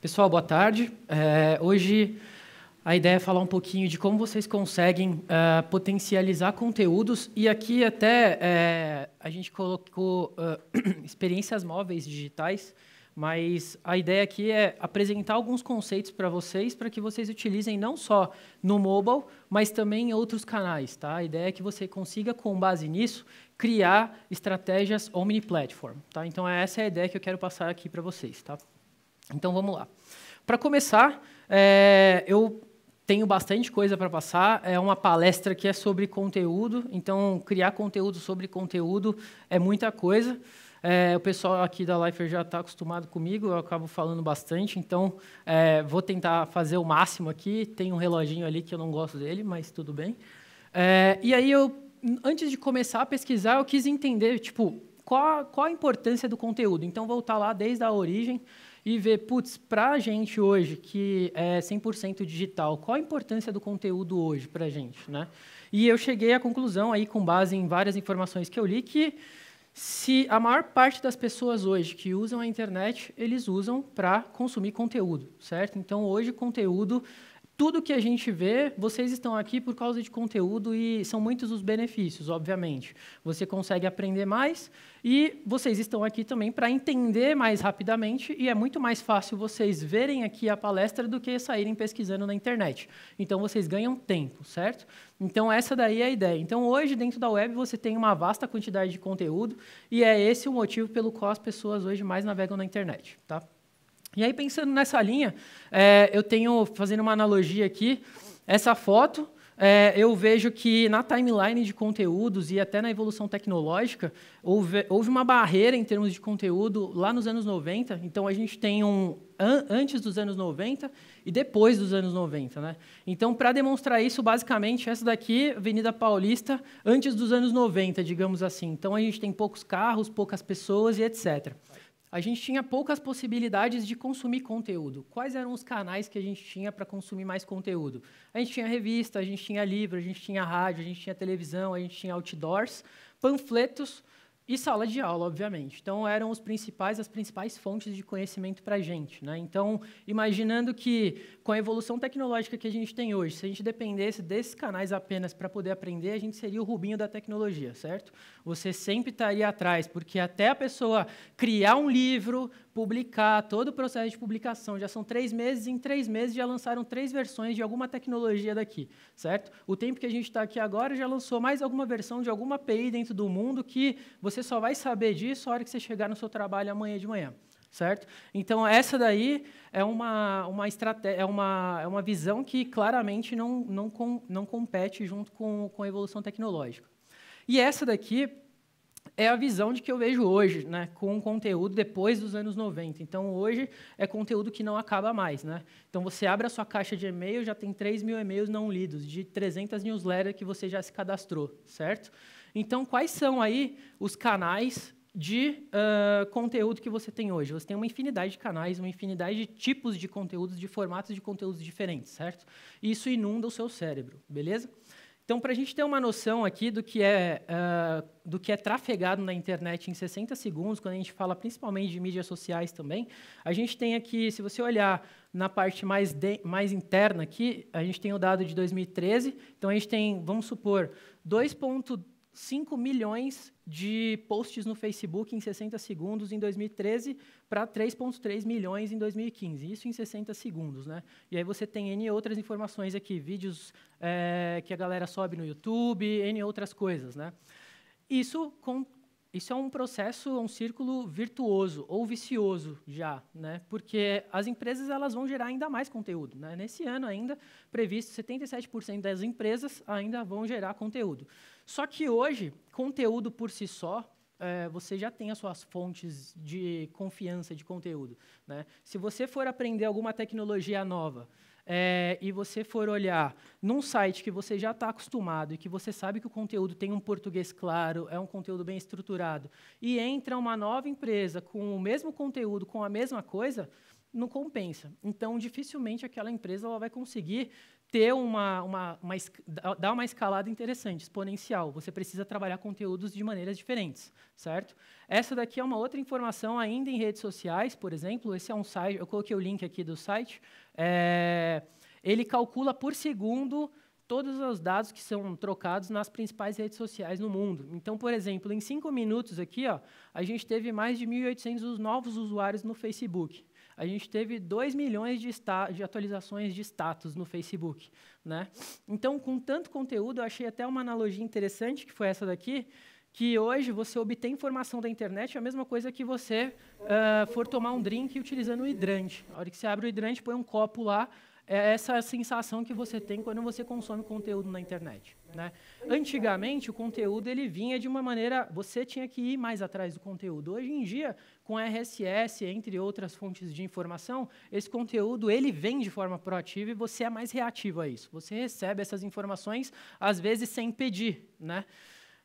Pessoal, boa tarde. É, hoje a ideia é falar um pouquinho de como vocês conseguem uh, potencializar conteúdos e aqui até é, a gente colocou uh, experiências móveis digitais, mas a ideia aqui é apresentar alguns conceitos para vocês para que vocês utilizem não só no mobile, mas também em outros canais. Tá? A ideia é que você consiga, com base nisso, criar estratégias omni-platform. Tá? Então, essa é a ideia que eu quero passar aqui para vocês. Tá? Então vamos lá. Para começar, é, eu tenho bastante coisa para passar. É uma palestra que é sobre conteúdo, então criar conteúdo sobre conteúdo é muita coisa. É, o pessoal aqui da Lifer já está acostumado comigo, eu acabo falando bastante, então é, vou tentar fazer o máximo aqui. Tem um reloginho ali que eu não gosto dele, mas tudo bem. É, e aí eu, antes de começar a pesquisar, eu quis entender, tipo, qual, qual a importância do conteúdo. Então voltar lá desde a origem e ver, putz, para a gente hoje, que é 100% digital, qual a importância do conteúdo hoje para a gente? Né? E eu cheguei à conclusão, aí, com base em várias informações que eu li, que se a maior parte das pessoas hoje que usam a internet, eles usam para consumir conteúdo, certo? Então, hoje, conteúdo tudo que a gente vê, vocês estão aqui por causa de conteúdo e são muitos os benefícios, obviamente. Você consegue aprender mais e vocês estão aqui também para entender mais rapidamente e é muito mais fácil vocês verem aqui a palestra do que saírem pesquisando na internet. Então vocês ganham tempo, certo? Então essa daí é a ideia. Então hoje dentro da web você tem uma vasta quantidade de conteúdo e é esse o motivo pelo qual as pessoas hoje mais navegam na internet, tá? E aí, pensando nessa linha, é, eu tenho, fazendo uma analogia aqui, essa foto, é, eu vejo que na timeline de conteúdos e até na evolução tecnológica, houve, houve uma barreira em termos de conteúdo lá nos anos 90. Então, a gente tem um an, antes dos anos 90 e depois dos anos 90. Né? Então, para demonstrar isso, basicamente, essa daqui, Avenida Paulista, antes dos anos 90, digamos assim. Então, a gente tem poucos carros, poucas pessoas e etc a gente tinha poucas possibilidades de consumir conteúdo. Quais eram os canais que a gente tinha para consumir mais conteúdo? A gente tinha revista, a gente tinha livro, a gente tinha rádio, a gente tinha televisão, a gente tinha outdoors, panfletos e sala de aula, obviamente. Então, eram os principais, as principais fontes de conhecimento para a gente. Né? Então, imaginando que, com a evolução tecnológica que a gente tem hoje, se a gente dependesse desses canais apenas para poder aprender, a gente seria o rubinho da tecnologia, certo? Você sempre estaria atrás, porque até a pessoa criar um livro, publicar, todo o processo de publicação. Já são três meses, em três meses já lançaram três versões de alguma tecnologia daqui, certo? O tempo que a gente está aqui agora já lançou mais alguma versão de alguma API dentro do mundo que você só vai saber disso a hora que você chegar no seu trabalho amanhã de manhã certo? Então essa daí é uma uma estratégia, é uma é uma visão que claramente não não com, não compete junto com, com a evolução tecnológica. E essa daqui é a visão de que eu vejo hoje, né, com conteúdo depois dos anos 90. Então, hoje é conteúdo que não acaba mais. Né? Então, você abre a sua caixa de e-mail, já tem 3 mil e-mails não lidos, de 300 newsletters que você já se cadastrou, certo? Então, quais são aí os canais de uh, conteúdo que você tem hoje? Você tem uma infinidade de canais, uma infinidade de tipos de conteúdos, de formatos de conteúdos diferentes, certo? E isso inunda o seu cérebro, beleza? Então, para a gente ter uma noção aqui do que, é, uh, do que é trafegado na internet em 60 segundos, quando a gente fala principalmente de mídias sociais também, a gente tem aqui, se você olhar na parte mais, de, mais interna aqui, a gente tem o dado de 2013, então a gente tem, vamos supor, 2,2 5 milhões de posts no Facebook em 60 segundos em 2013 para 3,3 milhões em 2015. Isso em 60 segundos. Né? E aí você tem N outras informações aqui, vídeos é, que a galera sobe no YouTube, N outras coisas. Né? Isso com isso é um processo, um círculo virtuoso ou vicioso já, né? Porque as empresas elas vão gerar ainda mais conteúdo, né? Nesse ano ainda previsto 77% das empresas ainda vão gerar conteúdo. Só que hoje conteúdo por si só é, você já tem as suas fontes de confiança de conteúdo, né? Se você for aprender alguma tecnologia nova é, e você for olhar num site que você já está acostumado e que você sabe que o conteúdo tem um português claro, é um conteúdo bem estruturado, e entra uma nova empresa com o mesmo conteúdo, com a mesma coisa, não compensa. Então, dificilmente aquela empresa ela vai conseguir ter uma, uma, uma, dar uma escalada interessante, exponencial. Você precisa trabalhar conteúdos de maneiras diferentes, certo? Essa daqui é uma outra informação ainda em redes sociais, por exemplo. Esse é um site, eu coloquei o link aqui do site. É, ele calcula por segundo todos os dados que são trocados nas principais redes sociais no mundo. Então, por exemplo, em cinco minutos aqui, ó, a gente teve mais de 1.800 novos usuários no Facebook a gente teve 2 milhões de, de, atualizações de status no Facebook. Né? Então, com tanto conteúdo, eu achei até uma analogia interessante, que foi essa daqui, que hoje você obter informação da internet é a mesma coisa que você uh, for tomar um drink utilizando o hidrante. A hora que você abre o hidrante, põe um copo lá, é essa sensação que você tem quando você consome conteúdo na internet. Né? Antigamente, o conteúdo ele vinha de uma maneira... Você tinha que ir mais atrás do conteúdo. Hoje em dia, com RSS, entre outras fontes de informação, esse conteúdo ele vem de forma proativa e você é mais reativo a isso. Você recebe essas informações, às vezes, sem pedir. Né?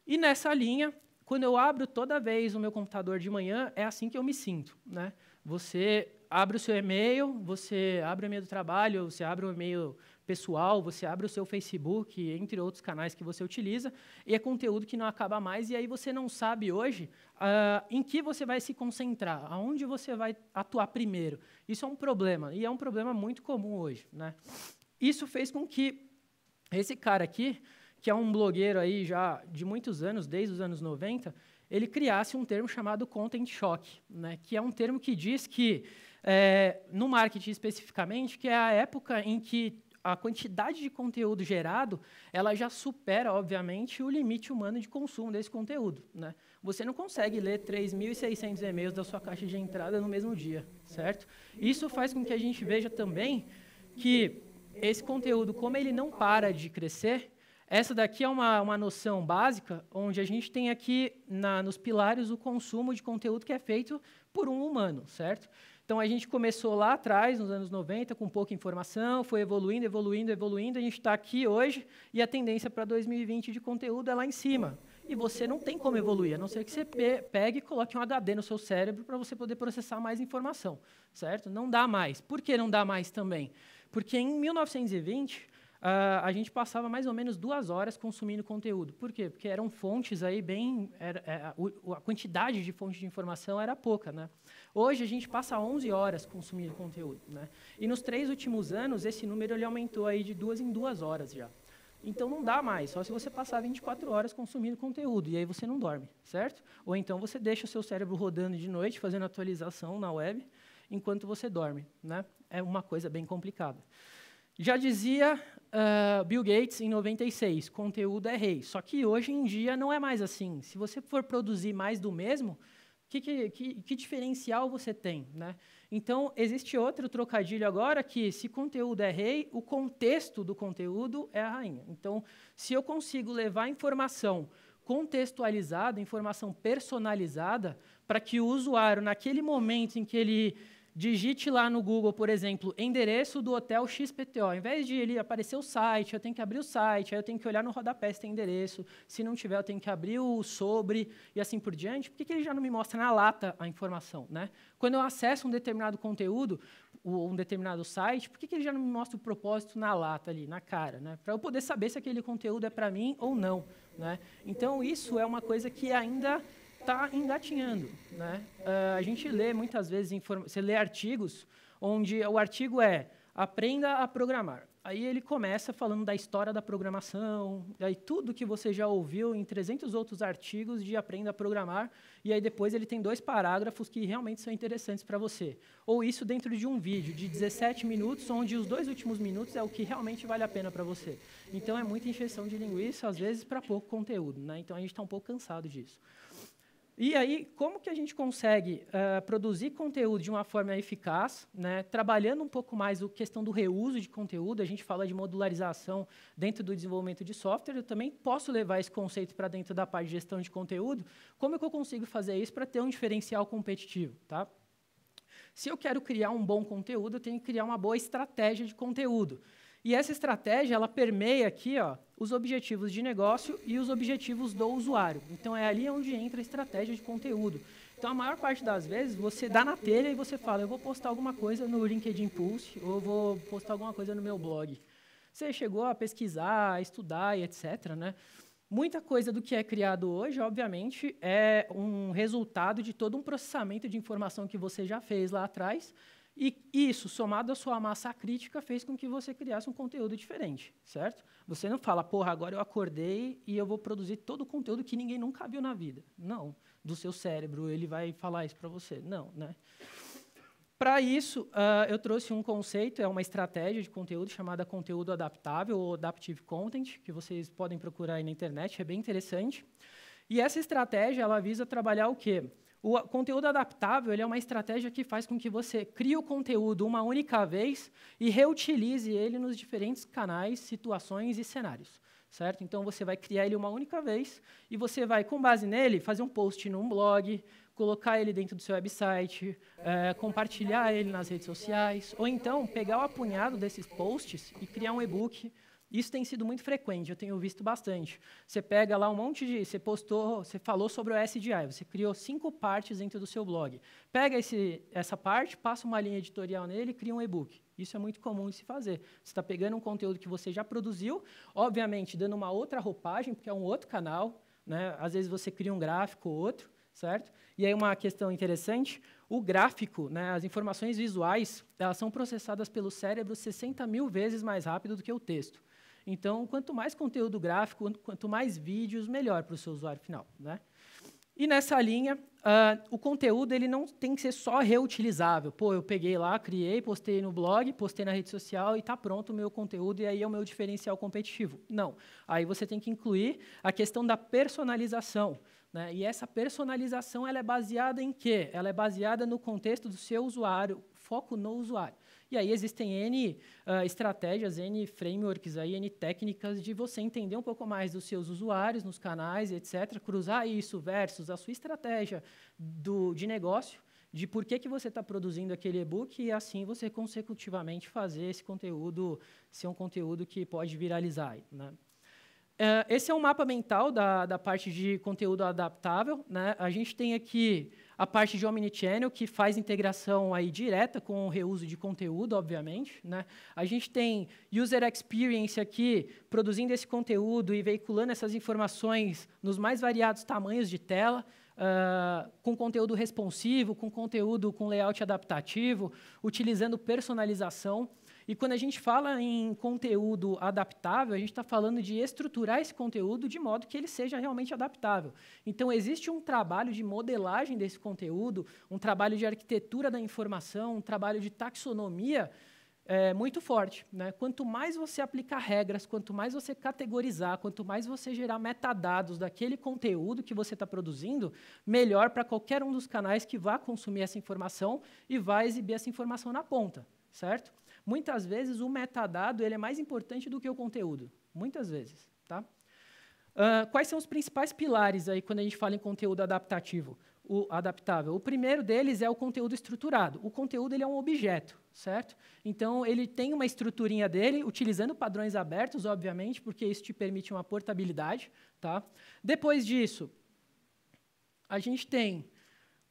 E nessa linha, quando eu abro toda vez o meu computador de manhã, é assim que eu me sinto. Né? Você abre o seu e-mail, você abre o e-mail do trabalho, você abre o e-mail pessoal, você abre o seu Facebook, entre outros canais que você utiliza, e é conteúdo que não acaba mais, e aí você não sabe hoje uh, em que você vai se concentrar, aonde você vai atuar primeiro. Isso é um problema, e é um problema muito comum hoje. Né? Isso fez com que esse cara aqui, que é um blogueiro aí já de muitos anos, desde os anos 90, ele criasse um termo chamado content shock, né, que é um termo que diz que, é, no marketing especificamente, que é a época em que a quantidade de conteúdo gerado ela já supera, obviamente, o limite humano de consumo desse conteúdo. Né? Você não consegue ler 3.600 e-mails da sua caixa de entrada no mesmo dia, certo? Isso faz com que a gente veja também que esse conteúdo, como ele não para de crescer, essa daqui é uma, uma noção básica, onde a gente tem aqui na, nos pilares o consumo de conteúdo que é feito por um humano, certo? Então, a gente começou lá atrás, nos anos 90, com pouca informação, foi evoluindo, evoluindo, evoluindo, a gente está aqui hoje, e a tendência para 2020 de conteúdo é lá em cima. E você não tem como evoluir, a não ser que você pegue e coloque um HD no seu cérebro para você poder processar mais informação, certo? Não dá mais. Por que não dá mais também? Porque em 1920, Uh, a gente passava mais ou menos duas horas consumindo conteúdo. Por quê? Porque eram fontes aí bem... Era, é, a, quantidade de fontes de informação era pouca. Né? Hoje, a gente passa 11 horas consumindo conteúdo. Né? E nos três últimos anos, esse número ele aumentou aí de duas em duas horas já. Então não dá mais, só se você passar 24 horas consumindo conteúdo, e aí você não dorme, certo? Ou então você deixa o seu cérebro rodando de noite, fazendo atualização na web, enquanto você dorme. Né? É uma coisa bem complicada. Já dizia uh, Bill Gates em 96, conteúdo é rei. Só que hoje em dia não é mais assim. Se você for produzir mais do mesmo, que, que, que, que diferencial você tem? Né? Então, existe outro trocadilho agora que, se conteúdo é rei, o contexto do conteúdo é a rainha. Então, se eu consigo levar informação contextualizada, informação personalizada, para que o usuário, naquele momento em que ele digite lá no Google, por exemplo, endereço do hotel XPTO. Ao invés de ele aparecer o site, eu tenho que abrir o site, aí eu tenho que olhar no rodapé se tem endereço. Se não tiver, eu tenho que abrir o sobre e assim por diante. Por que, que ele já não me mostra na lata a informação? Né? Quando eu acesso um determinado conteúdo, um determinado site, por que, que ele já não me mostra o propósito na lata ali, na cara? Né? Para eu poder saber se aquele conteúdo é para mim ou não. Né? Então, isso é uma coisa que ainda está engatinhando. Né? Uh, a gente lê muitas vezes, você lê artigos onde o artigo é aprenda a programar. Aí ele começa falando da história da programação, aí tudo que você já ouviu em 300 outros artigos de aprenda a programar, e aí depois ele tem dois parágrafos que realmente são interessantes para você. Ou isso dentro de um vídeo de 17 minutos, onde os dois últimos minutos é o que realmente vale a pena para você. Então é muita injeção de linguiça, às vezes para pouco conteúdo. Né? Então a gente está um pouco cansado disso. E aí, como que a gente consegue uh, produzir conteúdo de uma forma eficaz, né, trabalhando um pouco mais a questão do reuso de conteúdo, a gente fala de modularização dentro do desenvolvimento de software, eu também posso levar esse conceito para dentro da parte de gestão de conteúdo, como é que eu consigo fazer isso para ter um diferencial competitivo? Tá? Se eu quero criar um bom conteúdo, eu tenho que criar uma boa estratégia de conteúdo. E essa estratégia, ela permeia aqui ó, os objetivos de negócio e os objetivos do usuário. Então, é ali onde entra a estratégia de conteúdo. Então, a maior parte das vezes, você dá na telha e você fala, eu vou postar alguma coisa no LinkedIn Pulse ou vou postar alguma coisa no meu blog. você chegou a pesquisar, a estudar e etc. Né? Muita coisa do que é criado hoje, obviamente, é um resultado de todo um processamento de informação que você já fez lá atrás, e isso, somado à sua massa crítica, fez com que você criasse um conteúdo diferente, certo? Você não fala, porra, agora eu acordei e eu vou produzir todo o conteúdo que ninguém nunca viu na vida. Não, do seu cérebro, ele vai falar isso para você. Não, né? Para isso, uh, eu trouxe um conceito, é uma estratégia de conteúdo chamada conteúdo adaptável, ou Adaptive Content, que vocês podem procurar aí na internet, é bem interessante. E essa estratégia, ela visa trabalhar o quê? O conteúdo adaptável é uma estratégia que faz com que você crie o conteúdo uma única vez e reutilize ele nos diferentes canais, situações e cenários. Certo? Então, você vai criar ele uma única vez e você vai, com base nele, fazer um post num blog, colocar ele dentro do seu website, é, compartilhar ele nas redes sociais, ou então pegar o apunhado desses posts e criar um e-book isso tem sido muito frequente, eu tenho visto bastante. Você pega lá um monte de. Você postou, você falou sobre o SDI, você criou cinco partes dentro do seu blog. Pega esse, essa parte, passa uma linha editorial nele e cria um e-book. Isso é muito comum de se fazer. Você está pegando um conteúdo que você já produziu, obviamente dando uma outra roupagem, porque é um outro canal. Né? Às vezes você cria um gráfico ou outro, certo? E aí uma questão interessante, o gráfico, né, as informações visuais, elas são processadas pelo cérebro 60 mil vezes mais rápido do que o texto. Então, quanto mais conteúdo gráfico, quanto mais vídeos, melhor para o seu usuário final. Né? E nessa linha, uh, o conteúdo ele não tem que ser só reutilizável. Pô, eu peguei lá, criei, postei no blog, postei na rede social e está pronto o meu conteúdo e aí é o meu diferencial competitivo. Não. Aí você tem que incluir a questão da personalização. Né? E essa personalização ela é baseada em quê? Ela é baseada no contexto do seu usuário, foco no usuário. E aí existem N uh, estratégias, N frameworks, aí, N técnicas de você entender um pouco mais dos seus usuários nos canais, etc., cruzar isso versus a sua estratégia do, de negócio, de por que, que você está produzindo aquele e-book e assim você consecutivamente fazer esse conteúdo ser um conteúdo que pode viralizar. Né? Uh, esse é um mapa mental da, da parte de conteúdo adaptável. Né? A gente tem aqui a parte de Omnichannel, que faz integração aí direta com o reuso de conteúdo, obviamente. Né? A gente tem User Experience aqui, produzindo esse conteúdo e veiculando essas informações nos mais variados tamanhos de tela, uh, com conteúdo responsivo, com conteúdo com layout adaptativo, utilizando personalização. E quando a gente fala em conteúdo adaptável, a gente está falando de estruturar esse conteúdo de modo que ele seja realmente adaptável. Então, existe um trabalho de modelagem desse conteúdo, um trabalho de arquitetura da informação, um trabalho de taxonomia é, muito forte. Né? Quanto mais você aplicar regras, quanto mais você categorizar, quanto mais você gerar metadados daquele conteúdo que você está produzindo, melhor para qualquer um dos canais que vá consumir essa informação e vá exibir essa informação na ponta, certo? Muitas vezes o metadado ele é mais importante do que o conteúdo. Muitas vezes. Tá? Uh, quais são os principais pilares aí quando a gente fala em conteúdo adaptativo? O adaptável. O primeiro deles é o conteúdo estruturado. O conteúdo ele é um objeto, certo? Então ele tem uma estruturinha dele, utilizando padrões abertos, obviamente, porque isso te permite uma portabilidade, tá? Depois disso, a gente tem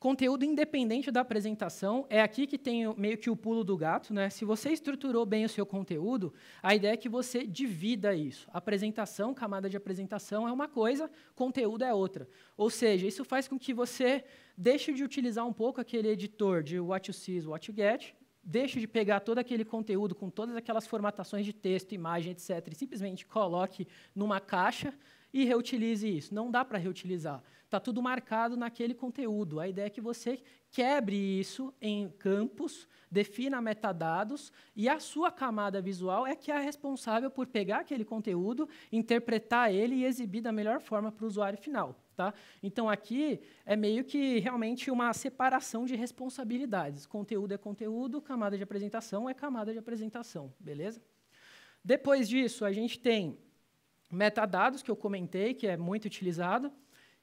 Conteúdo independente da apresentação é aqui que tem meio que o pulo do gato. Né? Se você estruturou bem o seu conteúdo, a ideia é que você divida isso. Apresentação, camada de apresentação é uma coisa, conteúdo é outra. Ou seja, isso faz com que você deixe de utilizar um pouco aquele editor de what you see is what you get, deixe de pegar todo aquele conteúdo com todas aquelas formatações de texto, imagem, etc., e simplesmente coloque numa caixa e reutilize isso. Não dá para reutilizar. Está tudo marcado naquele conteúdo. A ideia é que você quebre isso em campos, defina metadados, e a sua camada visual é que é responsável por pegar aquele conteúdo, interpretar ele e exibir da melhor forma para o usuário final. Tá? Então, aqui é meio que realmente uma separação de responsabilidades. Conteúdo é conteúdo, camada de apresentação é camada de apresentação. Beleza? Depois disso, a gente tem metadados, que eu comentei, que é muito utilizado.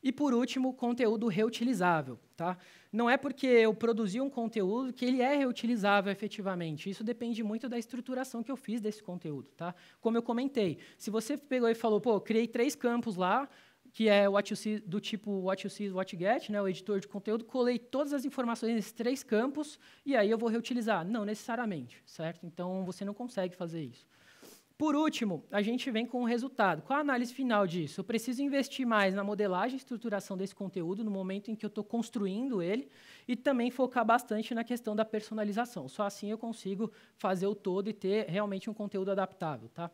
E, por último, conteúdo reutilizável. Tá? Não é porque eu produzi um conteúdo que ele é reutilizável efetivamente. Isso depende muito da estruturação que eu fiz desse conteúdo. Tá? Como eu comentei, se você pegou e falou, pô, criei três campos lá, que é what you see, do tipo what you see, what you get, né, o editor de conteúdo, colei todas as informações nesses três campos e aí eu vou reutilizar. Não necessariamente, certo? Então, você não consegue fazer isso. Por último, a gente vem com o resultado. Qual a análise final disso? Eu preciso investir mais na modelagem e estruturação desse conteúdo no momento em que eu estou construindo ele e também focar bastante na questão da personalização. Só assim eu consigo fazer o todo e ter realmente um conteúdo adaptável. Tá?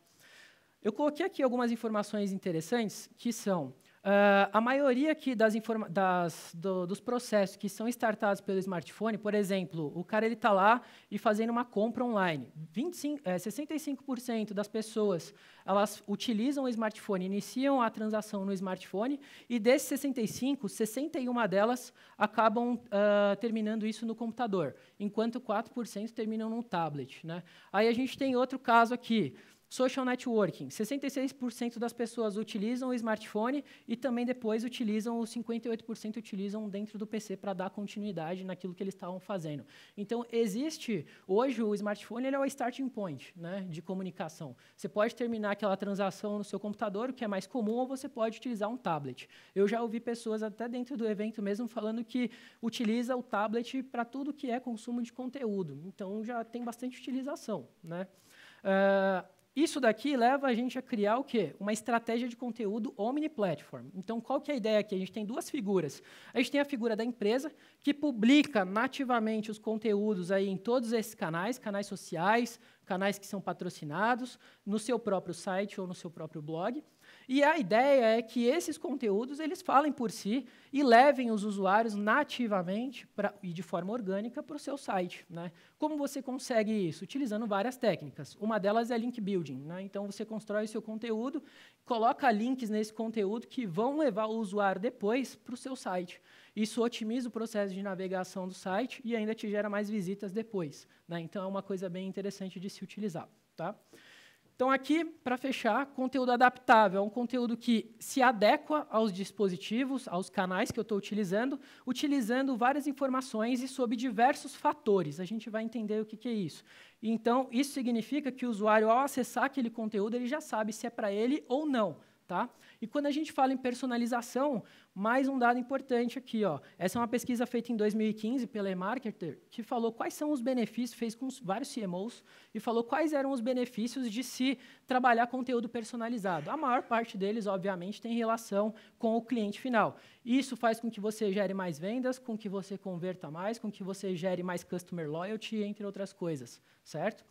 Eu coloquei aqui algumas informações interessantes que são Uh, a maioria aqui das, das do, dos processos que são startados pelo smartphone, por exemplo, o cara está lá e fazendo uma compra online. 25, é, 65% das pessoas elas utilizam o smartphone, iniciam a transação no smartphone, e desses 65, 61 delas acabam uh, terminando isso no computador, enquanto 4% terminam no tablet. Né? Aí a gente tem outro caso aqui. Social networking, 66% das pessoas utilizam o smartphone e também depois utilizam, os 58% utilizam dentro do PC para dar continuidade naquilo que eles estavam fazendo. Então, existe, hoje o smartphone ele é o starting point né, de comunicação. Você pode terminar aquela transação no seu computador, o que é mais comum, ou você pode utilizar um tablet. Eu já ouvi pessoas até dentro do evento mesmo falando que utiliza o tablet para tudo que é consumo de conteúdo. Então, já tem bastante utilização. Né? Uh, isso daqui leva a gente a criar o quê? Uma estratégia de conteúdo omni-platform. Então, qual que é a ideia aqui? A gente tem duas figuras. A gente tem a figura da empresa, que publica nativamente os conteúdos aí em todos esses canais, canais sociais, canais que são patrocinados, no seu próprio site ou no seu próprio blog. E a ideia é que esses conteúdos eles falem por si e levem os usuários nativamente pra, e de forma orgânica para o seu site. Né? Como você consegue isso? Utilizando várias técnicas. Uma delas é link building. Né? Então, você constrói o seu conteúdo, coloca links nesse conteúdo que vão levar o usuário depois para o seu site. Isso otimiza o processo de navegação do site e ainda te gera mais visitas depois. Né? Então, é uma coisa bem interessante de se utilizar. Tá? Então, aqui, para fechar, conteúdo adaptável é um conteúdo que se adequa aos dispositivos, aos canais que eu estou utilizando, utilizando várias informações e sob diversos fatores. A gente vai entender o que, que é isso. Então, isso significa que o usuário, ao acessar aquele conteúdo, ele já sabe se é para ele ou não. Tá? E quando a gente fala em personalização, mais um dado importante aqui. Ó. Essa é uma pesquisa feita em 2015 pela eMarketer, que falou quais são os benefícios, fez com vários CMOs, e falou quais eram os benefícios de se trabalhar conteúdo personalizado. A maior parte deles, obviamente, tem relação com o cliente final. Isso faz com que você gere mais vendas, com que você converta mais, com que você gere mais customer loyalty, entre outras coisas, certo?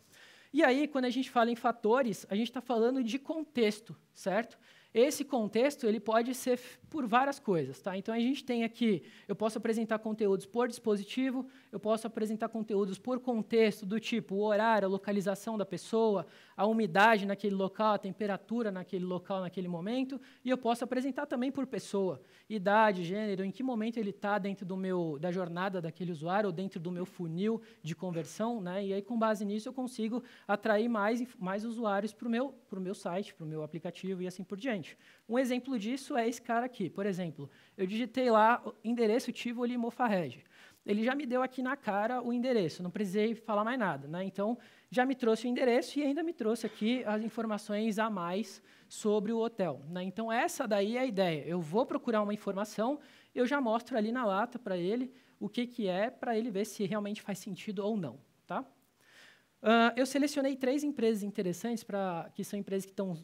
E aí, quando a gente fala em fatores, a gente está falando de contexto, certo? Esse contexto ele pode ser por várias coisas. Tá? Então, a gente tem aqui, eu posso apresentar conteúdos por dispositivo, eu posso apresentar conteúdos por contexto, do tipo horário, localização da pessoa, a umidade naquele local, a temperatura naquele local, naquele momento, e eu posso apresentar também por pessoa, idade, gênero, em que momento ele está dentro do meu, da jornada daquele usuário, ou dentro do meu funil de conversão, né? e aí, com base nisso, eu consigo atrair mais, mais usuários para o meu, meu site, para o meu aplicativo e assim por diante. Um exemplo disso é esse cara aqui. Por exemplo, eu digitei lá endereço Tivoli Mofarrege. Ele já me deu aqui na cara o endereço, não precisei falar mais nada. Né? Então, já me trouxe o endereço e ainda me trouxe aqui as informações a mais sobre o hotel. Né? Então, essa daí é a ideia. Eu vou procurar uma informação, eu já mostro ali na lata para ele o que, que é, para ele ver se realmente faz sentido ou não. Tá? Uh, eu selecionei três empresas interessantes, pra, que são empresas que estão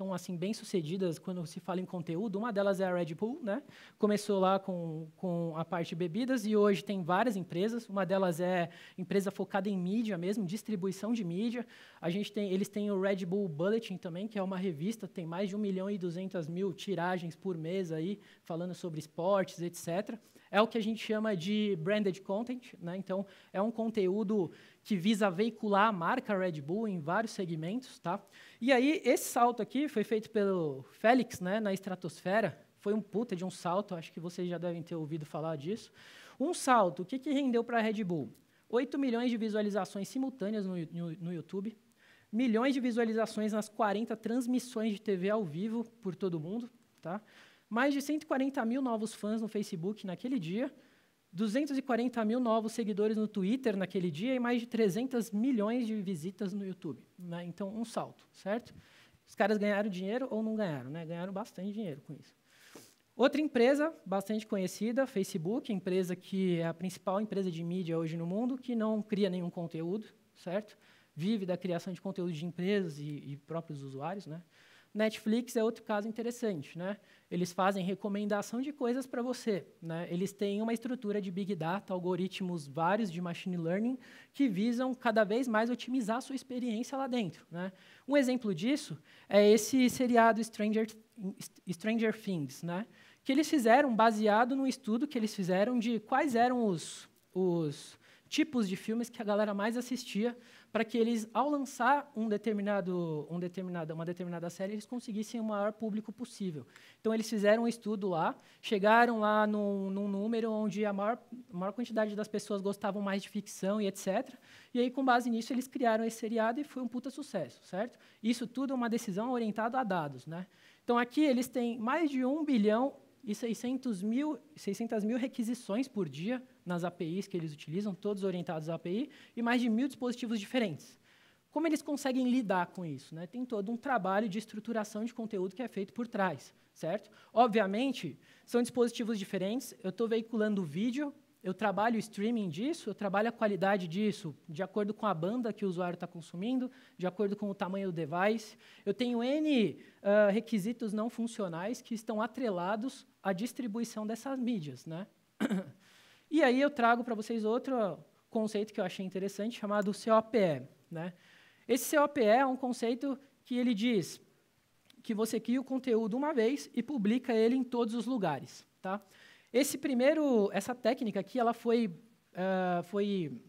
estão assim bem sucedidas quando se fala em conteúdo. Uma delas é a Red Bull, né? Começou lá com, com a parte de bebidas e hoje tem várias empresas. Uma delas é empresa focada em mídia mesmo, distribuição de mídia. A gente tem, eles têm o Red Bull Bulletin também, que é uma revista, tem mais de 1 milhão e 200 mil tiragens por mês aí, falando sobre esportes, etc. É o que a gente chama de branded content, né? Então, é um conteúdo que visa veicular a marca Red Bull em vários segmentos, tá? E aí esse salto aqui foi feito pelo Félix, né, na estratosfera. Foi um puta de um salto, acho que vocês já devem ter ouvido falar disso. Um salto, o que, que rendeu para a Red Bull? 8 milhões de visualizações simultâneas no, no, no YouTube, milhões de visualizações nas 40 transmissões de TV ao vivo por todo mundo, tá? Mais de 140 mil novos fãs no Facebook naquele dia, 240 mil novos seguidores no Twitter naquele dia e mais de 300 milhões de visitas no YouTube. Né? Então, um salto, certo? Os caras ganharam dinheiro ou não ganharam? Né? Ganharam bastante dinheiro com isso. Outra empresa bastante conhecida, Facebook, empresa que é a principal empresa de mídia hoje no mundo, que não cria nenhum conteúdo, certo? vive da criação de conteúdo de empresas e, e próprios usuários, né? Netflix é outro caso interessante, né? Eles fazem recomendação de coisas para você, né? Eles têm uma estrutura de big data, algoritmos vários de machine learning que visam cada vez mais otimizar a sua experiência lá dentro, né? Um exemplo disso é esse seriado Stranger Stranger Things, né? Que eles fizeram baseado no estudo que eles fizeram de quais eram os os tipos de filmes que a galera mais assistia para que eles, ao lançar um determinado, um determinado, uma determinada série, eles conseguissem o maior público possível. Então, eles fizeram um estudo lá, chegaram lá num, num número onde a maior, a maior quantidade das pessoas gostavam mais de ficção e etc. E aí, com base nisso, eles criaram esse seriado e foi um puta sucesso, certo? Isso tudo é uma decisão orientada a dados. Né? Então, aqui eles têm mais de um bilhão e 600 mil, 600 mil requisições por dia nas APIs que eles utilizam, todos orientados à API, e mais de mil dispositivos diferentes. Como eles conseguem lidar com isso? Né? Tem todo um trabalho de estruturação de conteúdo que é feito por trás, certo? Obviamente, são dispositivos diferentes. Eu estou veiculando vídeo, eu trabalho o streaming disso, eu trabalho a qualidade disso, de acordo com a banda que o usuário está consumindo, de acordo com o tamanho do device. Eu tenho N uh, requisitos não funcionais que estão atrelados à distribuição dessas mídias. Né? E aí eu trago para vocês outro conceito que eu achei interessante, chamado COPE. Né? Esse COPE é um conceito que ele diz que você cria o conteúdo uma vez e publica ele em todos os lugares. Tá? Esse primeiro, essa técnica aqui, ela foi, uh, foi,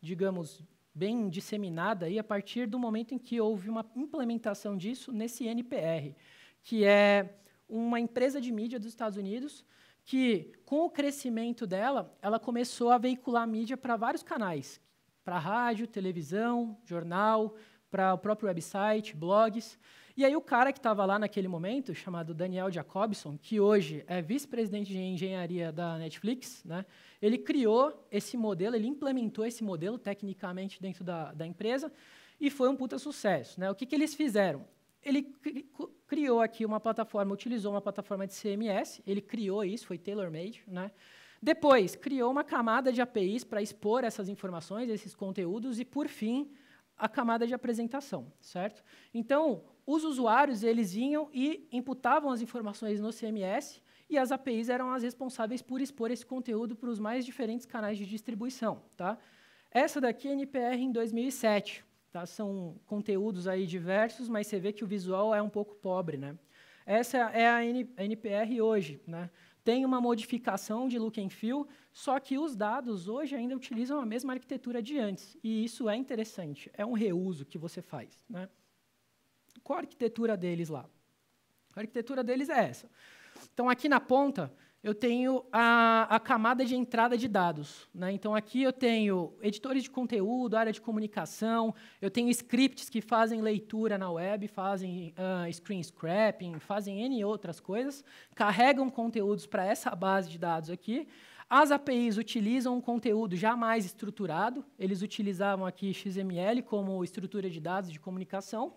digamos, bem disseminada aí a partir do momento em que houve uma implementação disso nesse NPR, que é uma empresa de mídia dos Estados Unidos que, com o crescimento dela, ela começou a veicular mídia para vários canais, para rádio, televisão, jornal, para o próprio website, blogs. E aí o cara que estava lá naquele momento, chamado Daniel Jacobson, que hoje é vice-presidente de engenharia da Netflix, né, ele criou esse modelo, ele implementou esse modelo tecnicamente dentro da, da empresa e foi um puta sucesso. Né? O que, que eles fizeram? ele criou aqui uma plataforma, utilizou uma plataforma de CMS, ele criou isso, foi tailor-made. Né? Depois, criou uma camada de APIs para expor essas informações, esses conteúdos, e, por fim, a camada de apresentação, certo? Então, os usuários eles vinham e imputavam as informações no CMS e as APIs eram as responsáveis por expor esse conteúdo para os mais diferentes canais de distribuição. Tá? Essa daqui é NPR em 2007. Tá? São conteúdos aí diversos, mas você vê que o visual é um pouco pobre. Né? Essa é a NPR hoje. Né? Tem uma modificação de look and feel, só que os dados hoje ainda utilizam a mesma arquitetura de antes. E isso é interessante, é um reuso que você faz. Né? Qual a arquitetura deles lá? A arquitetura deles é essa. Então, aqui na ponta, eu tenho a, a, camada de entrada de dados. Né? Então, aqui eu tenho editores de conteúdo, área de comunicação, eu tenho scripts que fazem leitura na web, fazem uh, screen scrapping, fazem N outras coisas, carregam conteúdos para essa base de dados aqui. As APIs utilizam um conteúdo já mais estruturado, eles utilizavam aqui XML como estrutura de dados de comunicação,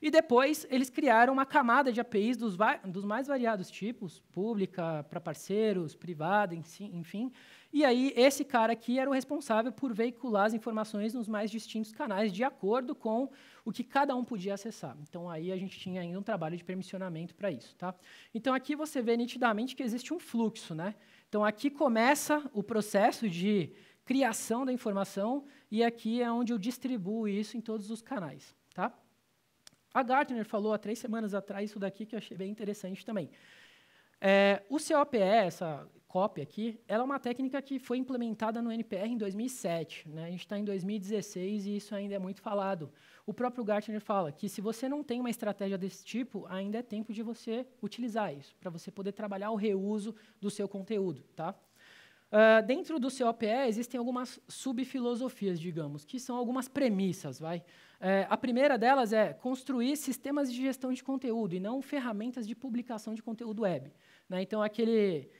e depois eles criaram uma camada de APIs dos, dos mais variados tipos, pública, para parceiros, privada, enfim. E aí esse cara aqui era o responsável por veicular as informações nos mais distintos canais, de acordo com o que cada um podia acessar. Então aí a gente tinha ainda um trabalho de permissionamento para isso. Tá? Então aqui você vê nitidamente que existe um fluxo. Né? Então aqui começa o processo de criação da informação e aqui é onde eu distribuo isso em todos os canais. Tá? A Gartner falou há três semanas atrás isso daqui que eu achei bem interessante também. É, o COPE, essa cópia aqui, ela é uma técnica que foi implementada no NPR em 2007. Né? A gente está em 2016 e isso ainda é muito falado. O próprio Gartner fala que se você não tem uma estratégia desse tipo, ainda é tempo de você utilizar isso, para você poder trabalhar o reuso do seu conteúdo. Tá? Uh, dentro do COPE existem algumas subfilosofias, digamos, que são algumas premissas. Vai? Uh, a primeira delas é construir sistemas de gestão de conteúdo e não ferramentas de publicação de conteúdo web. Né? Então, aquele,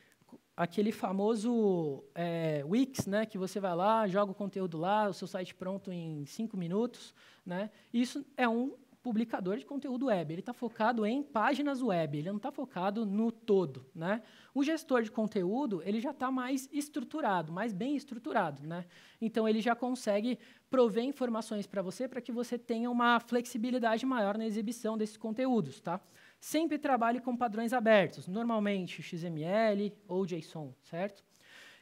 aquele famoso é, Wix, né, que você vai lá, joga o conteúdo lá, o seu site pronto em cinco minutos. Né? Isso é um publicador de conteúdo web. Ele está focado em páginas web, ele não está focado no todo. Né? O gestor de conteúdo ele já está mais estruturado, mais bem estruturado. Né? Então, ele já consegue prover informações para você para que você tenha uma flexibilidade maior na exibição desses conteúdos. Tá? Sempre trabalhe com padrões abertos, normalmente XML ou JSON, certo?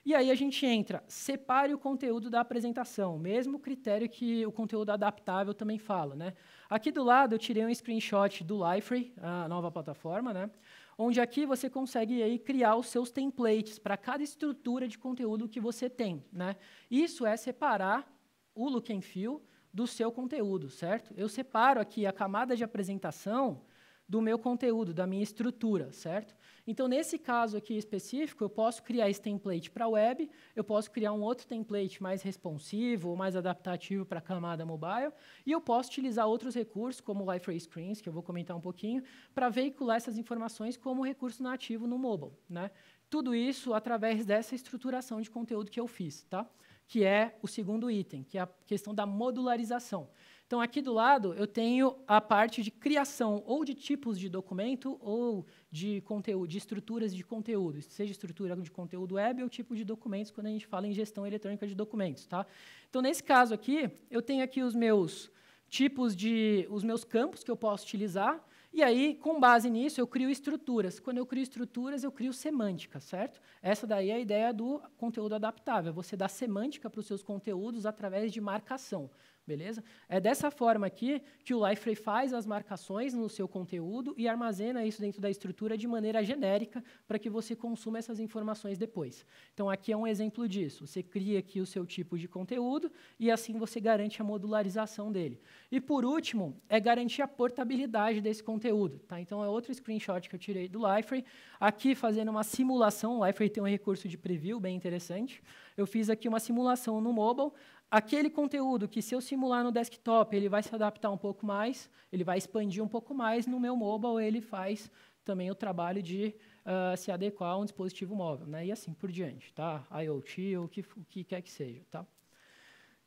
E aí a gente entra, separe o conteúdo da apresentação, mesmo critério que o conteúdo adaptável também fala. Né? Aqui do lado eu tirei um screenshot do Liferay, a nova plataforma, né? onde aqui você consegue aí criar os seus templates para cada estrutura de conteúdo que você tem. Né? Isso é separar o look and feel do seu conteúdo, certo? Eu separo aqui a camada de apresentação do meu conteúdo, da minha estrutura, certo? Então, nesse caso aqui específico, eu posso criar esse template para web, eu posso criar um outro template mais responsivo ou mais adaptativo para a camada mobile, e eu posso utilizar outros recursos, como o Liferay Screens, que eu vou comentar um pouquinho, para veicular essas informações como recurso nativo no mobile. Né? Tudo isso através dessa estruturação de conteúdo que eu fiz, tá? que é o segundo item, que é a questão da modularização. Então, aqui do lado, eu tenho a parte de criação ou de tipos de documento ou de conteúdo, de estruturas de conteúdo, seja estrutura de conteúdo web ou tipo de documentos, quando a gente fala em gestão eletrônica de documentos. Tá? Então, nesse caso aqui, eu tenho aqui os meus tipos de, os meus campos que eu posso utilizar, e aí, com base nisso, eu crio estruturas. Quando eu crio estruturas, eu crio semântica, certo? Essa daí é a ideia do conteúdo adaptável. Você dá semântica para os seus conteúdos através de marcação. Beleza? É dessa forma aqui que o Liferay faz as marcações no seu conteúdo e armazena isso dentro da estrutura de maneira genérica para que você consuma essas informações depois. Então, aqui é um exemplo disso. Você cria aqui o seu tipo de conteúdo e assim você garante a modularização dele. E, por último, é garantir a portabilidade desse conteúdo. Tá? Então, é outro screenshot que eu tirei do Liferay. Aqui, fazendo uma simulação, o Liferay tem um recurso de preview bem interessante. Eu fiz aqui uma simulação no mobile, aquele conteúdo que se eu simular no desktop, ele vai se adaptar um pouco mais, ele vai expandir um pouco mais, no meu mobile ele faz também o trabalho de uh, se adequar a um dispositivo móvel, né? e assim por diante, tá? IoT ou o que, o que quer que seja. Tá?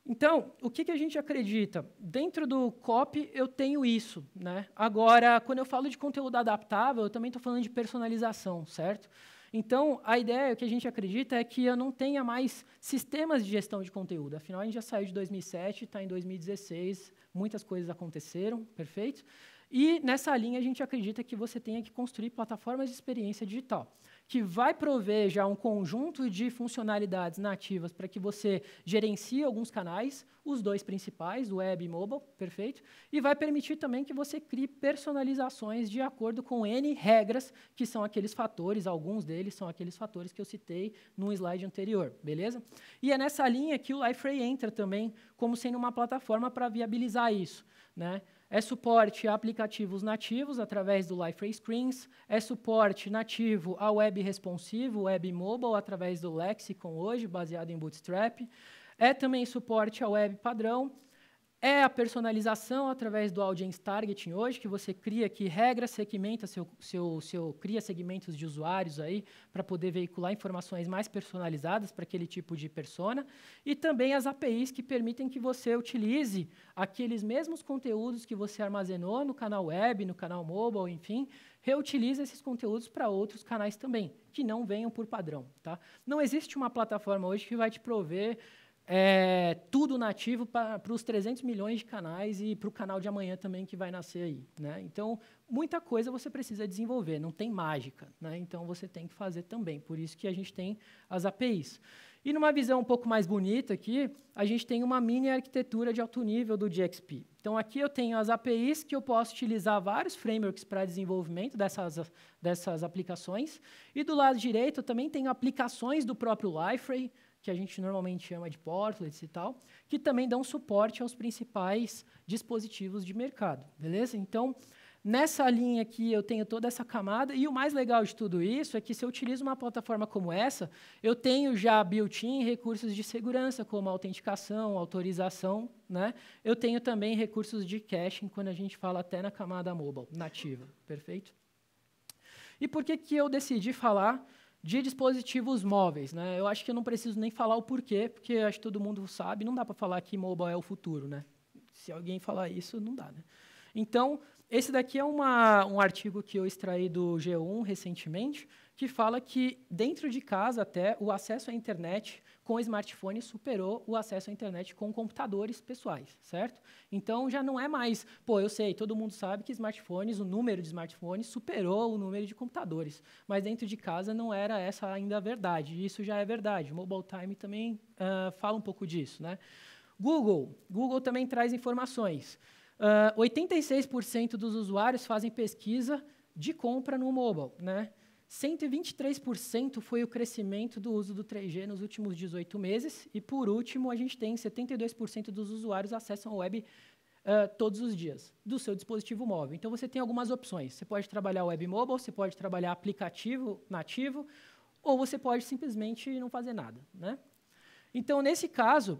Então, o que, que a gente acredita? Dentro do copy, eu tenho isso. Né? Agora, quando eu falo de conteúdo adaptável, eu também estou falando de personalização, certo? Então, a ideia que a gente acredita é que eu não tenha mais sistemas de gestão de conteúdo. Afinal, a gente já saiu de 2007, está em 2016, muitas coisas aconteceram, perfeito? E nessa linha, a gente acredita que você tenha que construir plataformas de experiência digital que vai prover já um conjunto de funcionalidades nativas para que você gerencie alguns canais, os dois principais, web e mobile, perfeito? E vai permitir também que você crie personalizações de acordo com N regras, que são aqueles fatores, alguns deles são aqueles fatores que eu citei no slide anterior, beleza? E é nessa linha que o Liferay entra também como sendo uma plataforma para viabilizar isso, né? É suporte a aplicativos nativos através do Liferay Screens, é suporte nativo a web responsivo, web mobile, através do Lexicon hoje, baseado em Bootstrap. É também suporte a web padrão, é a personalização através do audience targeting hoje, que você cria aqui regras, segmenta seu, seu, seu cria segmentos de usuários aí para poder veicular informações mais personalizadas para aquele tipo de persona, e também as APIs que permitem que você utilize aqueles mesmos conteúdos que você armazenou no canal web, no canal mobile, enfim, reutilize esses conteúdos para outros canais também, que não venham por padrão, tá? Não existe uma plataforma hoje que vai te prover é, tudo nativo para os 300 milhões de canais e para o canal de amanhã também que vai nascer aí. Né? Então, muita coisa você precisa desenvolver, não tem mágica. Né? Então, você tem que fazer também. Por isso que a gente tem as APIs. E numa visão um pouco mais bonita aqui, a gente tem uma mini arquitetura de alto nível do DXP. Então, aqui eu tenho as APIs que eu posso utilizar vários frameworks para desenvolvimento dessas, dessas aplicações. E do lado direito, eu também tenho aplicações do próprio Liferay, que a gente normalmente chama de portlets e tal, que também dão suporte aos principais dispositivos de mercado, beleza? Então, nessa linha aqui eu tenho toda essa camada, e o mais legal de tudo isso é que se eu utilizo uma plataforma como essa, eu tenho já built-in recursos de segurança, como autenticação, autorização, né? Eu tenho também recursos de caching, quando a gente fala até na camada mobile, nativa, perfeito? E por que, que eu decidi falar de dispositivos móveis. Né? Eu acho que eu não preciso nem falar o porquê, porque acho que todo mundo sabe, não dá para falar que mobile é o futuro. Né? Se alguém falar isso, não dá. Né? Então, esse daqui é uma, um artigo que eu extraí do G1 recentemente, que fala que dentro de casa até o acesso à internet com smartphone superou o acesso à internet com computadores pessoais, certo? Então já não é mais, pô, eu sei, todo mundo sabe que smartphones, o número de smartphones superou o número de computadores, mas dentro de casa não era essa ainda a verdade, isso já é verdade. O Mobile Time também uh, fala um pouco disso, né? Google, Google também traz informações. Uh, 86% dos usuários fazem pesquisa de compra no mobile, né? 123% foi o crescimento do uso do 3G nos últimos 18 meses. E, por último, a gente tem 72% dos usuários acessam a web uh, todos os dias, do seu dispositivo móvel. Então, você tem algumas opções. Você pode trabalhar web mobile, você pode trabalhar aplicativo nativo, ou você pode simplesmente não fazer nada. Né? Então, nesse caso,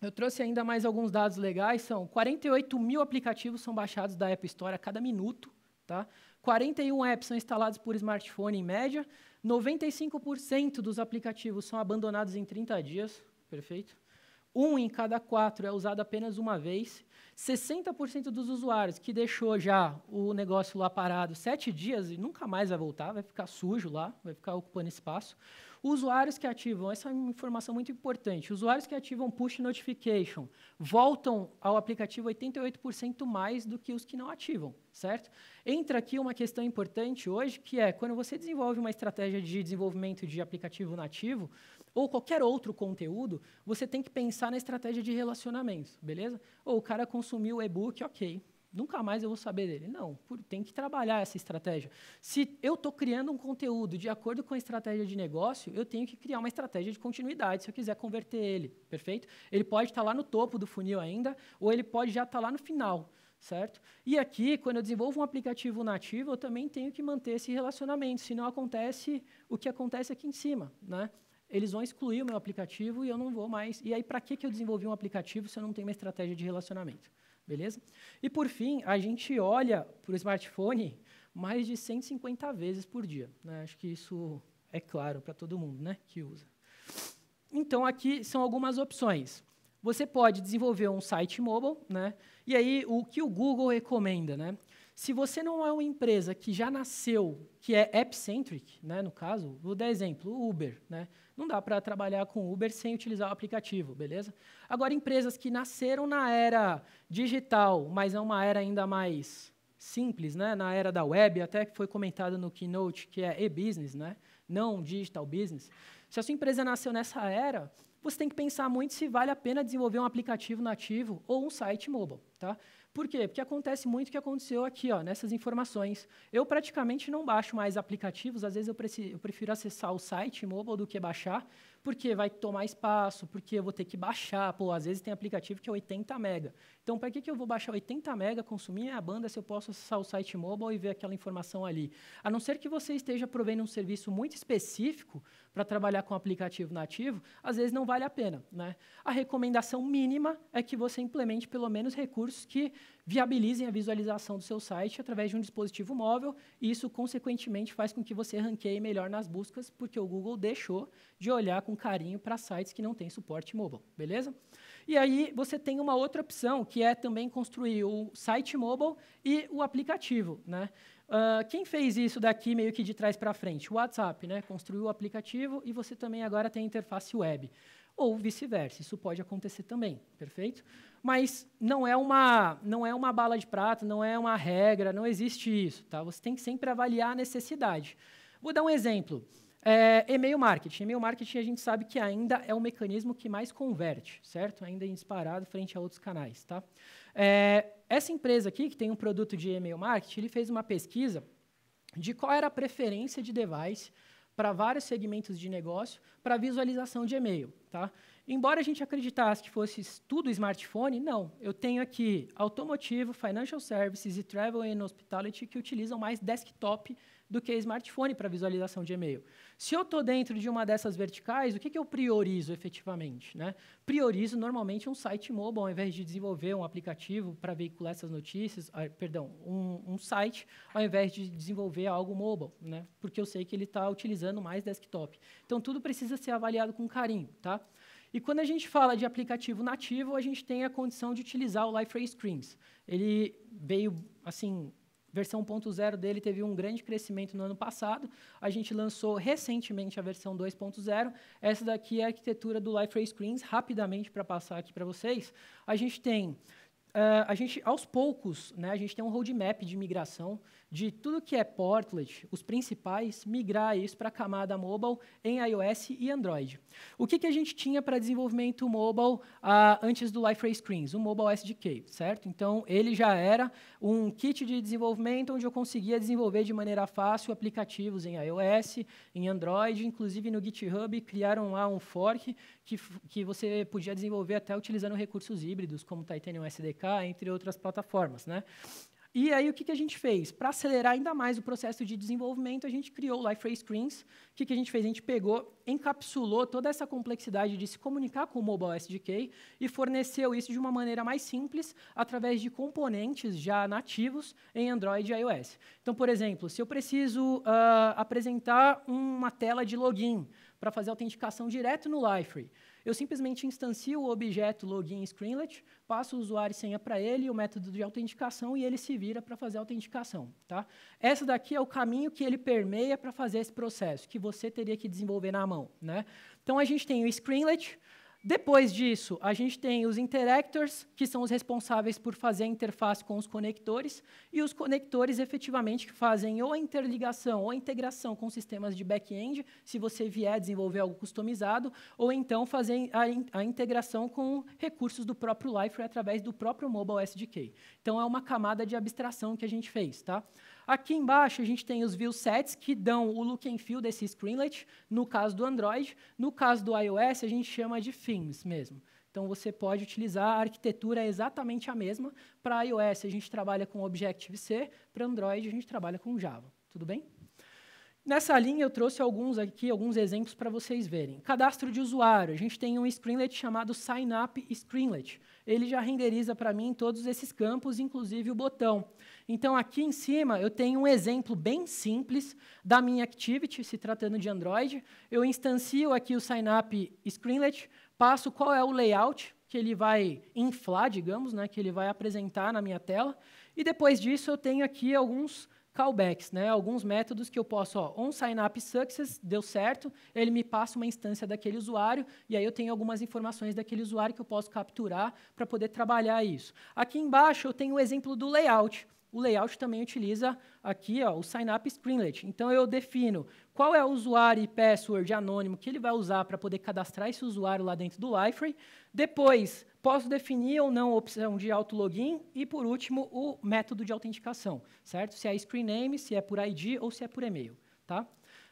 eu trouxe ainda mais alguns dados legais. São 48 mil aplicativos são baixados da App Store a cada minuto. Tá? 41 apps são instalados por smartphone em média, 95% dos aplicativos são abandonados em 30 dias, perfeito? Um em cada quatro é usado apenas uma vez. 60% dos usuários que deixou já o negócio lá parado sete dias e nunca mais vai voltar, vai ficar sujo lá, vai ficar ocupando espaço. Usuários que ativam, essa é uma informação muito importante, usuários que ativam push notification voltam ao aplicativo 88% mais do que os que não ativam, certo? Entra aqui uma questão importante hoje, que é quando você desenvolve uma estratégia de desenvolvimento de aplicativo nativo, ou qualquer outro conteúdo, você tem que pensar na estratégia de relacionamento, beleza? Ou o cara consumiu o e-book, ok, nunca mais eu vou saber dele. Não, tem que trabalhar essa estratégia. Se eu estou criando um conteúdo de acordo com a estratégia de negócio, eu tenho que criar uma estratégia de continuidade se eu quiser converter ele, perfeito? Ele pode estar tá lá no topo do funil ainda, ou ele pode já estar tá lá no final, certo? E aqui, quando eu desenvolvo um aplicativo nativo, eu também tenho que manter esse relacionamento, senão acontece o que acontece aqui em cima, né? Eles vão excluir o meu aplicativo e eu não vou mais. E aí, para que, que eu desenvolvi um aplicativo se eu não tenho uma estratégia de relacionamento? Beleza? E por fim, a gente olha para o smartphone mais de 150 vezes por dia. Né? Acho que isso é claro para todo mundo né, que usa. Então, aqui são algumas opções. Você pode desenvolver um site mobile, né? e aí o que o Google recomenda? Né? Se você não é uma empresa que já nasceu, que é app-centric, né, no caso, vou dar exemplo, Uber. Né? Não dá para trabalhar com Uber sem utilizar o aplicativo, beleza? Agora, empresas que nasceram na era digital, mas é uma era ainda mais simples, né? na era da web, até que foi comentado no Keynote, que é e-business, né? não digital business. Se a sua empresa nasceu nessa era, você tem que pensar muito se vale a pena desenvolver um aplicativo nativo ou um site mobile. Tá? Por quê? Porque acontece muito o que aconteceu aqui, ó, nessas informações. Eu praticamente não baixo mais aplicativos, às vezes eu, eu prefiro acessar o site mobile do que baixar, porque vai tomar espaço, porque eu vou ter que baixar. Pô, às vezes tem aplicativo que é 80 mega. Então, para que, que eu vou baixar 80 mega, consumir a banda, se eu posso acessar o site mobile e ver aquela informação ali? A não ser que você esteja provendo um serviço muito específico para trabalhar com aplicativo nativo, às vezes não vale a pena. Né? A recomendação mínima é que você implemente pelo menos recursos que viabilizem a visualização do seu site através de um dispositivo móvel, e isso, consequentemente, faz com que você ranqueie melhor nas buscas, porque o Google deixou de olhar com carinho para sites que não têm suporte mobile, beleza? E aí você tem uma outra opção, que é também construir o site mobile e o aplicativo. Né? Uh, quem fez isso daqui meio que de trás para frente? O WhatsApp, né? construiu o aplicativo e você também agora tem interface web ou vice-versa. Isso pode acontecer também, perfeito? Mas não é uma não é uma bala de prata, não é uma regra, não existe isso, tá? Você tem que sempre avaliar a necessidade. Vou dar um exemplo. É, e-mail marketing. E-mail marketing a gente sabe que ainda é o mecanismo que mais converte, certo? Ainda em disparado frente a outros canais, tá? É, essa empresa aqui, que tem um produto de e-mail marketing, ele fez uma pesquisa de qual era a preferência de device para vários segmentos de negócio para visualização de e-mail. Tá? Embora a gente acreditasse que fosse tudo smartphone, não. Eu tenho aqui automotivo, financial services e travel and hospitality que utilizam mais desktop do que smartphone para visualização de e-mail. Se eu estou dentro de uma dessas verticais, o que, que eu priorizo efetivamente? Né? Priorizo normalmente um site mobile, ao invés de desenvolver um aplicativo para veicular essas notícias, ah, perdão, um, um, site, ao invés de desenvolver algo mobile, né? porque eu sei que ele está utilizando mais desktop. Então, tudo precisa ser avaliado com carinho. Tá? E quando a gente fala de aplicativo nativo, a gente tem a condição de utilizar o Liferay Screens. Ele veio, assim, versão 1.0 dele teve um grande crescimento no ano passado. A gente lançou recentemente a versão 2.0. Essa daqui é a arquitetura do Liferay Screens, rapidamente para passar aqui para vocês. A gente tem Uh, a gente, aos poucos, né, a gente tem um roadmap de migração de tudo que é portlet, os principais, migrar isso para a camada mobile em iOS e Android. O que, que a gente tinha para desenvolvimento mobile uh, antes do Liferay Screens? O Mobile SDK, certo? Então, ele já era um kit de desenvolvimento onde eu conseguia desenvolver de maneira fácil aplicativos em iOS, em Android, inclusive no GitHub, criaram lá um fork que, que você podia desenvolver até utilizando recursos híbridos, como Titanium SDK, entre outras plataformas. Né? E aí, o que, que a gente fez? Para acelerar ainda mais o processo de desenvolvimento, a gente criou o Liferay Screens. O que, que a gente fez? A gente pegou, encapsulou toda essa complexidade de se comunicar com o Mobile SDK e forneceu isso de uma maneira mais simples, através de componentes já nativos em Android e iOS. Então, por exemplo, se eu preciso uh, apresentar uma tela de login para fazer autenticação direto no Liferay, eu simplesmente instancio o objeto login screenlet, passo o usuário e senha para ele, o método de autenticação, e ele se vira para fazer a autenticação. Tá? Essa daqui é o caminho que ele permeia para fazer esse processo, que você teria que desenvolver na mão. Né? Então, a gente tem o screenlet, depois disso, a gente tem os interactors, que são os responsáveis por fazer a interface com os conectores, e os conectores, efetivamente, que fazem ou a interligação ou a integração com sistemas de back-end, se você vier desenvolver algo customizado, ou então fazer a, a integração com recursos do próprio Liferay através do próprio Mobile SDK. Então, é uma camada de abstração que a gente fez. Tá? Aqui embaixo a gente tem os view sets que dão o look and feel desse screenlet, no caso do Android. No caso do iOS, a gente chama de themes mesmo. Então, você pode utilizar a arquitetura é exatamente a mesma. Para iOS, a gente trabalha com Objective-C, para Android, a gente trabalha com Java. Tudo bem? Nessa linha, eu trouxe alguns aqui, alguns exemplos para vocês verem. Cadastro de usuário. A gente tem um screenlet chamado SignUp Screenlet. Ele já renderiza para mim todos esses campos, inclusive o botão. Então, aqui em cima, eu tenho um exemplo bem simples da minha activity, se tratando de Android. Eu instancio aqui o SignUp Screenlet, passo qual é o layout que ele vai inflar, digamos, né, que ele vai apresentar na minha tela. E depois disso, eu tenho aqui alguns callbacks, né? alguns métodos que eu posso, ó, on sign-up success, deu certo, ele me passa uma instância daquele usuário, e aí eu tenho algumas informações daquele usuário que eu posso capturar para poder trabalhar isso. Aqui embaixo eu tenho o exemplo do layout. O layout também utiliza aqui ó, o sign-up screenlet. Então, eu defino qual é o usuário e password anônimo que ele vai usar para poder cadastrar esse usuário lá dentro do Liferay. Depois, Posso definir ou não a opção de auto-login e, por último, o método de autenticação, certo? Se é screen name, se é por ID ou se é por e-mail, tá?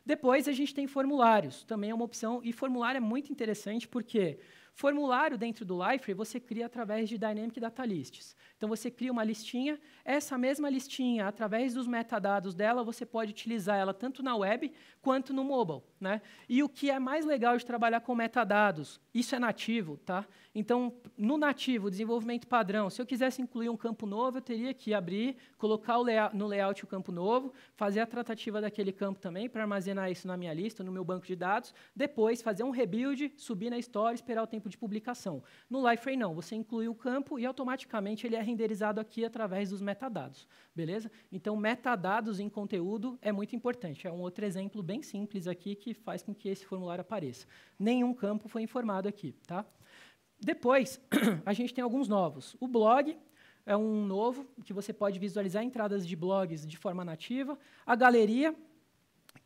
Depois a gente tem formulários, também é uma opção, e formulário é muito interessante porque formulário dentro do Liferay você cria através de Dynamic Data Lists. Então você cria uma listinha, essa mesma listinha, através dos metadados dela, você pode utilizar ela tanto na web quanto no mobile. Né? E o que é mais legal de trabalhar com metadados, isso é nativo, tá? Então, no nativo, desenvolvimento padrão, se eu quisesse incluir um campo novo, eu teria que abrir, colocar layout, no layout o campo novo, fazer a tratativa daquele campo também, para armazenar isso na minha lista, no meu banco de dados, depois fazer um rebuild, subir na história, esperar o tempo de publicação. No Liferay, não, você inclui o campo e automaticamente ele é renderizado aqui através dos metadados, beleza? Então, metadados em conteúdo é muito importante. É um outro exemplo bem simples aqui que que faz com que esse formulário apareça. Nenhum campo foi informado aqui. Tá? Depois, a gente tem alguns novos. O blog é um novo, que você pode visualizar entradas de blogs de forma nativa. A galeria,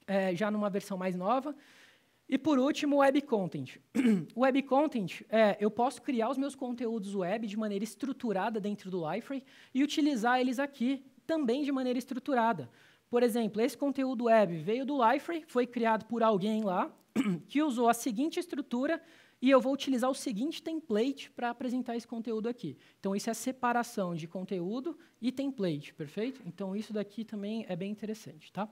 é, já numa versão mais nova. E, por último, o Web Content. O Web Content, é, eu posso criar os meus conteúdos web de maneira estruturada dentro do Liferay e utilizar eles aqui também de maneira estruturada. Por exemplo, esse conteúdo web veio do Liferay, foi criado por alguém lá, que usou a seguinte estrutura e eu vou utilizar o seguinte template para apresentar esse conteúdo aqui. Então, isso é separação de conteúdo e template, perfeito? Então, isso daqui também é bem interessante. Tá?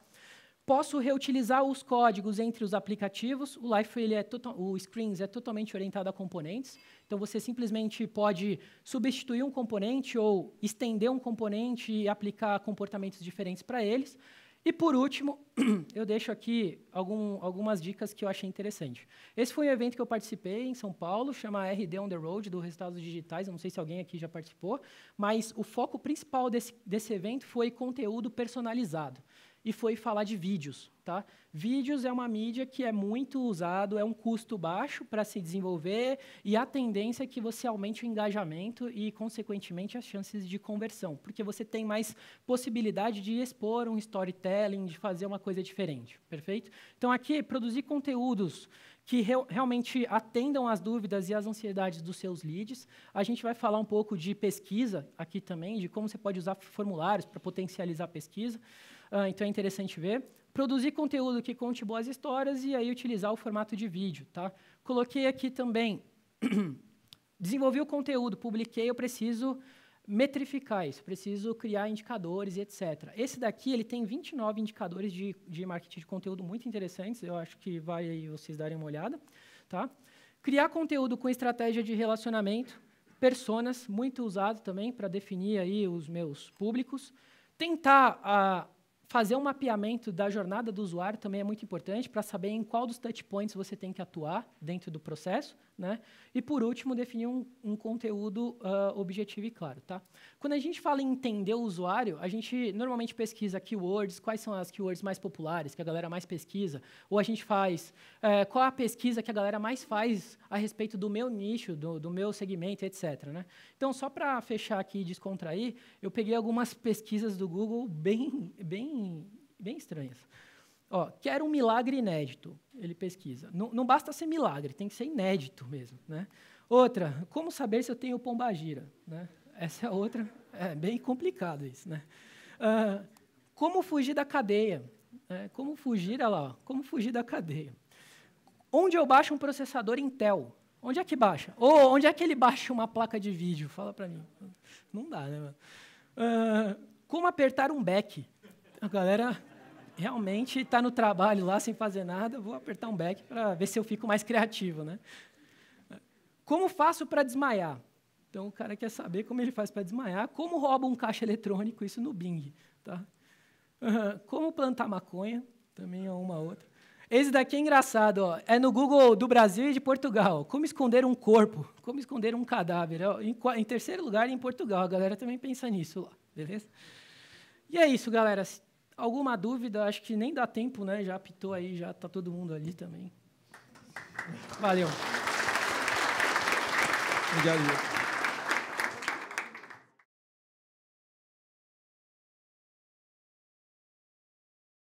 Posso reutilizar os códigos entre os aplicativos. O Life ele é o Screens é totalmente orientado a componentes. Então você simplesmente pode substituir um componente ou estender um componente e aplicar comportamentos diferentes para eles. E, por último, eu deixo aqui algum, algumas dicas que eu achei interessante. Esse foi um evento que eu participei em São Paulo, chama RD On The Road, do Resultados Digitais. Não sei se alguém aqui já participou, mas o foco principal desse, desse evento foi conteúdo personalizado e foi falar de vídeos. Tá? Vídeos é uma mídia que é muito usado, é um custo baixo para se desenvolver e a tendência é que você aumente o engajamento e, consequentemente, as chances de conversão, porque você tem mais possibilidade de expor um storytelling, de fazer uma coisa diferente, perfeito? Então, aqui, produzir conteúdos que re realmente atendam às dúvidas e às ansiedades dos seus leads. A gente vai falar um pouco de pesquisa aqui também, de como você pode usar formulários para potencializar a pesquisa. Uh, então, é interessante ver. Produzir conteúdo que conte boas histórias e aí utilizar o formato de vídeo. Tá? Coloquei aqui também, desenvolvi o conteúdo, publiquei, eu preciso metrificar isso, preciso criar indicadores e etc. Esse daqui ele tem 29 indicadores de, de marketing de conteúdo muito interessantes, eu acho que vai aí vocês darem uma olhada. Tá? Criar conteúdo com estratégia de relacionamento, personas, muito usado também para definir aí os meus públicos. Tentar a, Fazer um mapeamento da jornada do usuário também é muito importante para saber em qual dos touch points você tem que atuar dentro do processo. Né? E, por último, definir um, um conteúdo uh, objetivo e claro. Tá? Quando a gente fala em entender o usuário, a gente normalmente pesquisa keywords, quais são as keywords mais populares, que a galera mais pesquisa, ou a gente faz uh, qual a pesquisa que a galera mais faz a respeito do meu nicho, do, do meu segmento, etc. Né? Então, só para fechar aqui e descontrair, eu peguei algumas pesquisas do Google bem, bem bem, estranhas. Ó, quero um milagre inédito, ele pesquisa. Não, não, basta ser milagre, tem que ser inédito mesmo. Né? Outra, como saber se eu tenho pombagira? Né? Essa é outra, é bem complicado isso. Né? Uh, como fugir da cadeia? É, como fugir, olha lá, como fugir da cadeia? Onde eu baixo um processador Intel? Onde é que baixa? Ou onde é que ele baixa uma placa de vídeo? Fala para mim. Não dá, né? Uh, como apertar um back? A galera realmente está no trabalho lá sem fazer nada, vou apertar um back para ver se eu fico mais criativo. Né? Como faço para desmaiar? Então, o cara quer saber como ele faz para desmaiar, como rouba um caixa eletrônico, isso no Bing. Tá? Como plantar maconha, também é uma outra. Esse daqui é engraçado, ó. é no Google do Brasil e de Portugal. Como esconder um corpo, como esconder um cadáver. Em, em terceiro lugar, em Portugal. A galera também pensa nisso lá, beleza? E é isso, galera. Alguma dúvida? Acho que nem dá tempo, né? Já apitou aí, já está todo mundo ali também. Valeu. Obrigado.